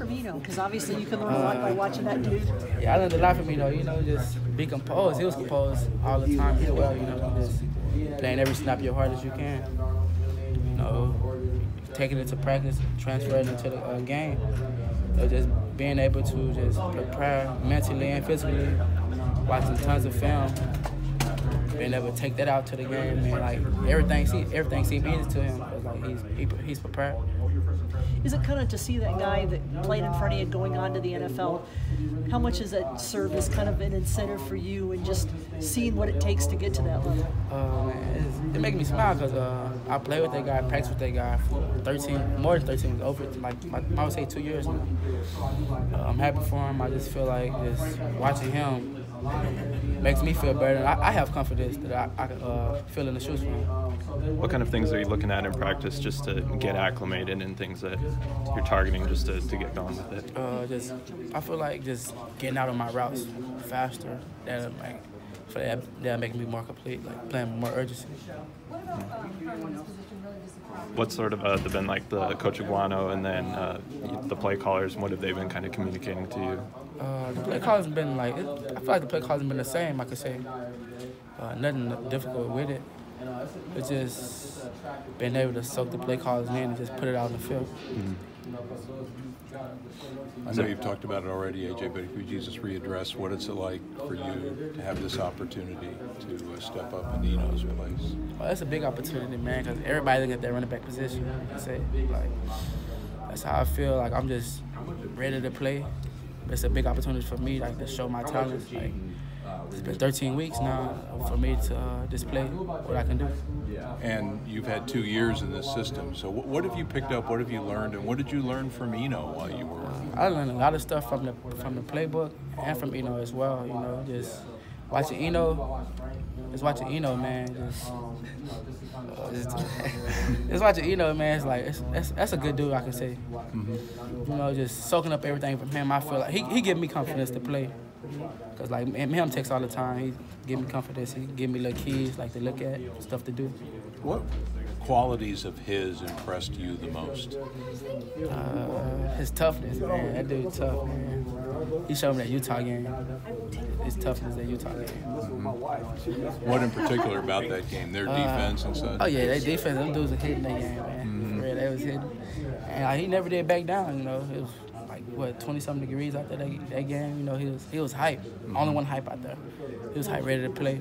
from? Because obviously you can learn a lot by watching that dude. Yeah, I learned a lot from Eno. You know, just be composed. He was composed all the time as well. You know, just playing every snap your hard as you can. You know, taking it to practice, transferring it to the uh, game. Know, just being able to just prepare mentally and physically, watching tons of film, being able to take that out to the game, and like everything, see, everything seemed easy to him. Like he's he, he's prepared. Is it kind of to see that guy that played in front of you going on to the NFL? How much does that serve as kind of an incentive for you and just seeing what it takes to get to that level? Uh, man, it makes me smile because uh, I play with that guy, practice with that guy for 13, more than 13, over like my, I would say two years now. Uh, I'm happy for him. I just feel like just watching him makes me feel better. I, I have confidence that I, I can uh, feel in the shoes for him. What kind of things are you looking at in practice just to get acclimated and things that you're targeting just to, to get going with it? Uh, just I feel like just getting out of my routes faster. That like for that that make me more complete, like playing more urgency. What sort of uh, been like the coach Aguano and then uh, the play callers? What have they been kind of communicating to you? Uh, the play callers been like it, I feel like the play callers been the same. I could say uh, nothing difficult with it. It's just being able to soak the play calls in and just put it out in the field. Mm-hmm. I know you've talked about it already, AJ, but if you just readdress what it's like for you to have this opportunity to uh, step up in Eno's place. Well, that's a big opportunity, man, because everybody looking at their running back position. I say, like, that's how I feel. Like I'm just ready to play. It's a big opportunity for me, like to show my talents. Like it's been 13 weeks now for me to uh, display what I can do. And you've had two years in this system. So what have you picked up? What have you learned? And what did you learn from Eno while you were? I learned a lot of stuff from the from the playbook and from Eno as well. You know, just watching Eno, just watching Eno, man. Just, uh, just, just, watching Eno, man. It's like it's, it's, that's a good dude, I can say. Mm-hmm. You know, just soaking up everything from him. I feel like he he give me confidence to play. Cause like him takes all the time. He give me confidence. He give me little keys like to look at, stuff to do. What qualities of his impressed you the most? Uh, his toughness, man. That dude tough, man. He showed me that Utah game. His toughness that Utah game. Mm-hmm. What in particular about that game? Their uh, defense and such. Oh yeah, their defense. Them dudes were hitting that game, man. Mm-hmm. For they was hitting, and uh, he never did back down. You know, it was what 20 something degrees out there that, that game. You know, he was he was hype. Mm-hmm. Only one hype out there. He was hype, ready to play.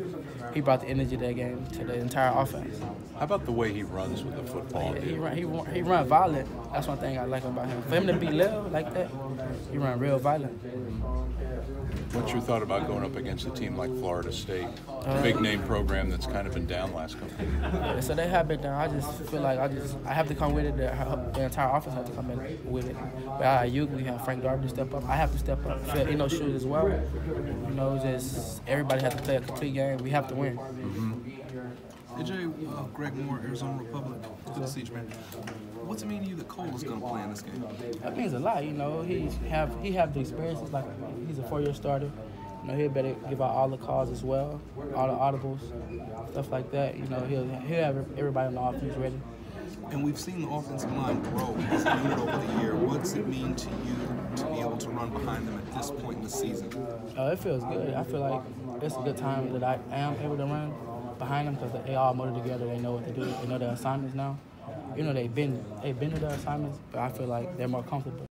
He brought the energy of that game to the entire offense. How about the way he runs with the football? Yeah, he run he run, he run violent. That's one thing I like about him. For him to be little like that, he run real violent. What's your thought about going up against a team like Florida State, a big name program that's kind of been down last couple of years? Yeah, so they have been down. I just feel like I just I have to come with it. The, the entire offense has to come in with it. But uh, you we Frank Darby to step up. I have to step up. In those shoes as well. You know, just everybody has to play a complete game. We have to win. Mm-hmm. AJ, uh, Greg Moore, Arizona Republic, to the Siege Man. What's it mean to you that Cohl is going to play in this game? That means a lot. You know, he have he have the experience. He's like he's a four-year starter. You know, he'll better give out all the calls as well, all the audibles, stuff like that. You know, he'll he'll have everybody on the offense ready. And we've seen the offensive line grow as a unit over the year. What's it mean to you to be able to run behind them at this point in the season? Uh, it feels good. I feel like it's a good time that I am able to run behind them because they all motor together. They know what to do. They know their assignments now. You know they've been they've been to their assignments, but I feel like they're more comfortable.